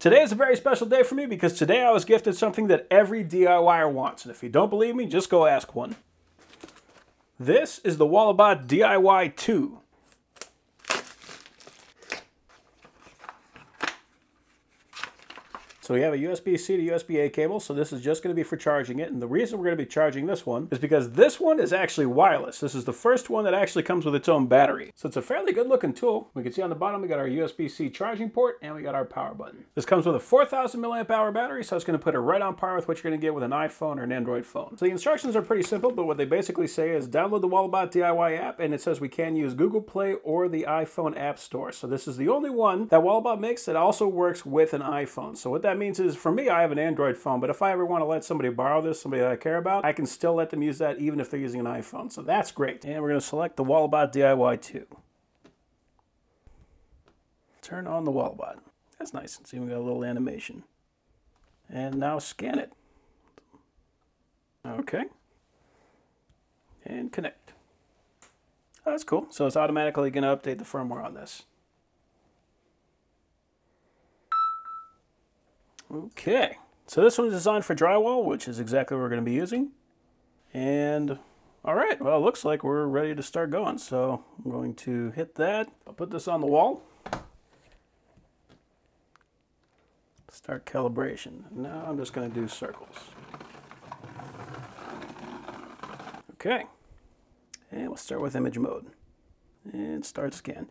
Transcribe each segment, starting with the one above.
Today is a very special day for me because today I was gifted something that every DIYer wants. And if you don't believe me, just go ask one. This is the Walabot DIY 2. So we have a USB-C to USB-A cable, so this is just going to be for charging it. And the reason we're going to be charging this one is because this one is actually wireless. This is the first one that actually comes with its own battery. So it's a fairly good looking tool. We can see on the bottom we got our USB-C charging port and we got our power button. This comes with a 4000 milliamp hour battery, so it's going to put it right on par with what you're going to get with an iPhone or an Android phone. So the instructions are pretty simple, but what they basically say is download the Walabot DIY app and it says we can use Google Play or the iPhone App Store. So this is the only one that Walabot makes that also works with an iPhone. So what that means is for me, I have an Android phone, but if I ever want to let somebody borrow this, somebody that I care about, I can still let them use that even if they're using an iPhone. So that's great. And we're going to select the Walabot DIY 2. Turn on the Walabot. That's nice. See, we got a little animation. And now scan it. Okay. And connect. Oh, that's cool. So it's automatically going to update the firmware on this. Okay, so this one's designed for drywall, which is exactly what we're going to be using. And all right, well, it looks like we're ready to start going. So I'm going to hit that. I'll put this on the wall. Start calibration. Now I'm just going to do circles. Okay, and we'll start with image mode. And start scan.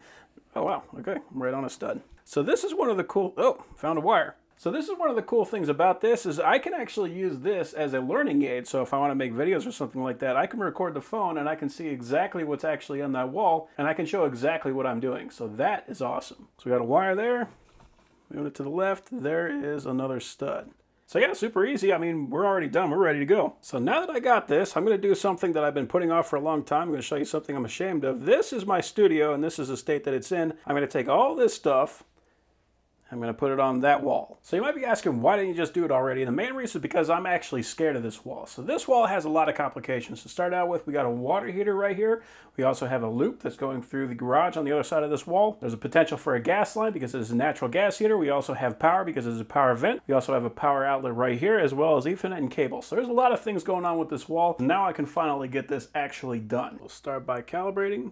Oh wow, okay, I'm right on a stud. So this is one of the cool, oh, found a wire. So this is one of the cool things about this is I can actually use this as a learning aid. So if I want to make videos or something like that, I can record the phone and I can see exactly what's actually on that wall and I can show exactly what I'm doing. So that is awesome. So we got a wire there. Move it to the left. There is another stud. So yeah, super easy. I mean, we're already done. We're ready to go. So now that I got this, I'm going to do something that I've been putting off for a long time. I'm going to show you something I'm ashamed of. This is my studio, and this is the state that it's in. I'm going to take all this stuff, I'm going to put it on that wall. So you might be asking, why didn't you just do it already? And the main reason is because I'm actually scared of this wall. So this wall has a lot of complications. To start out with, we got a water heater right here. We also have a loop that's going through the garage on the other side of this wall. There's a potential for a gas line because it is a natural gas heater. We also have power because it's a power vent. We also have a power outlet right here as well as Ethernet and cable. So there's a lot of things going on with this wall. Now I can finally get this actually done. We'll start by calibrating.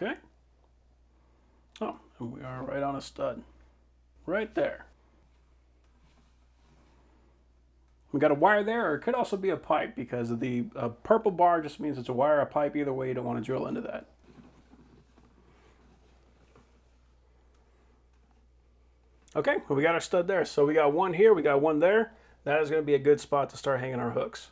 Okay. Oh, and we are right on a stud. Right there. We got a wire there, or it could also be a pipe because the uh, purple bar just means it's a wire or a pipe. Either way, you don't want to drill into that. Okay, well, we got our stud there. So we got one here, we got one there. That is going to be a good spot to start hanging our hooks.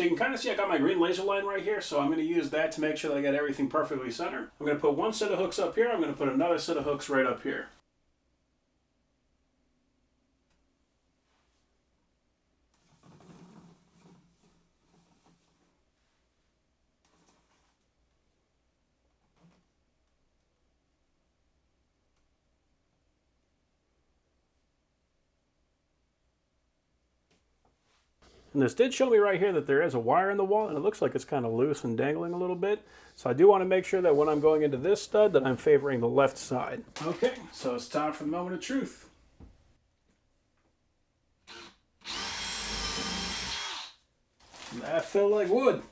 So you can kind of see I got my green laser line right here, so I'm going to use that to make sure that I get everything perfectly centered. I'm going to put one set of hooks up here, I'm going to put another set of hooks right up here. And this did show me right here that there is a wire in the wall and it looks like it's kind of loose and dangling a little bit. So I do want to make sure that when I'm going into this stud that I'm favoring the left side. Okay, so it's time for the moment of truth. That felt like wood.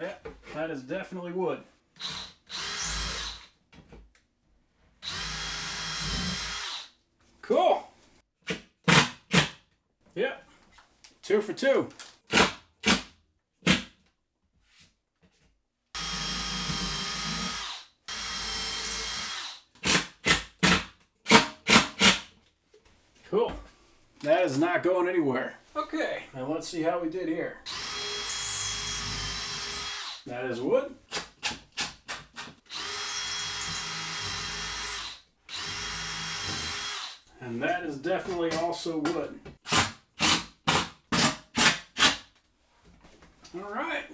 Yeah, that is definitely wood. Cool. Yeah. Two for two. Cool. That is not going anywhere. Okay, now let's see how we did here. That is wood. And that is definitely also wood. All right.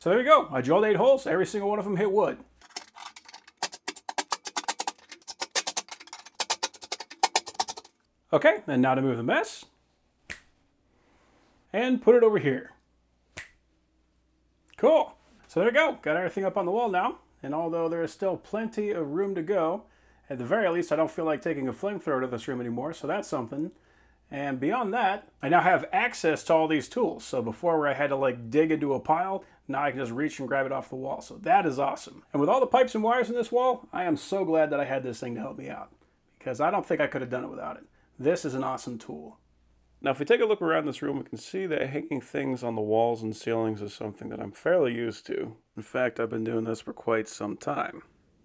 So there you go. I drilled eight holes. Every single one of them hit wood. Okay, and now to move the mess. And put it over here. Cool. So there you go. Got everything up on the wall now. And although there is still plenty of room to go, at the very least, I don't feel like taking a flamethrower to this room anymore, so that's something. And beyond that, I now have access to all these tools. So before where I had to like dig into a pile, now I can just reach and grab it off the wall. So that is awesome. And with all the pipes and wires in this wall, I am so glad that I had this thing to help me out because I don't think I could have done it without it. This is an awesome tool. Now, if we take a look around this room, we can see that hanging things on the walls and ceilings is something that I'm fairly used to. In fact, I've been doing this for quite some time.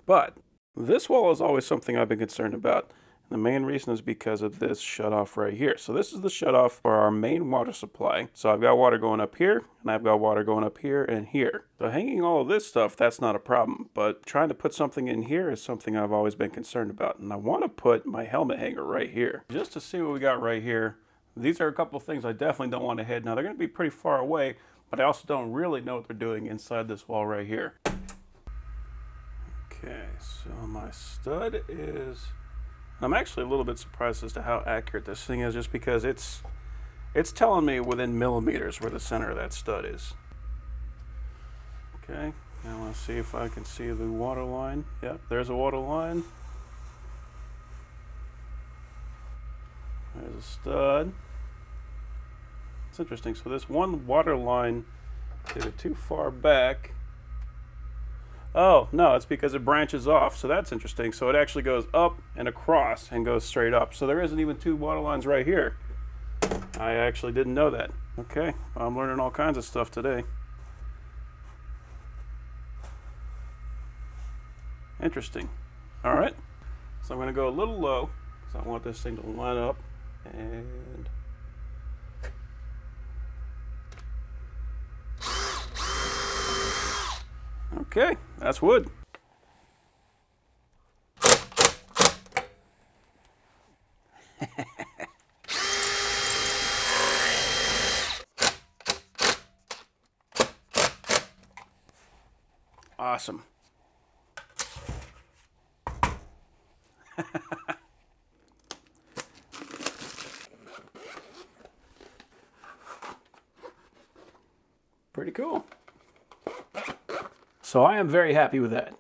But this wall is always something I've been concerned about. The main reason is because of this shutoff right here. So this is the shutoff for our main water supply. So I've got water going up here, and I've got water going up here and here. So hanging all of this stuff, that's not a problem. But trying to put something in here is something I've always been concerned about. And I want to put my helmet hanger right here. Just to see what we got right here. These are a couple of things I definitely don't want to hit. Now they're going to be pretty far away, but I also don't really know what they're doing inside this wall right here. Okay, so my stud is... I'm actually a little bit surprised as to how accurate this thing is just because it's it's telling me within millimeters where the center of that stud is. Okay, now let's see if I can see the water line. Yep, there's a water line. There's a stud. It's interesting. So this one water line is too far back. Oh, no, it's because it branches off. So that's interesting. So it actually goes up and across and goes straight up. So there isn't even two water lines right here. I actually didn't know that. Okay, I'm learning all kinds of stuff today. Interesting. All right, so I'm going to go a little low because I want this thing to line up and okay that's wood. Awesome Pretty cool. So I am very happy with that.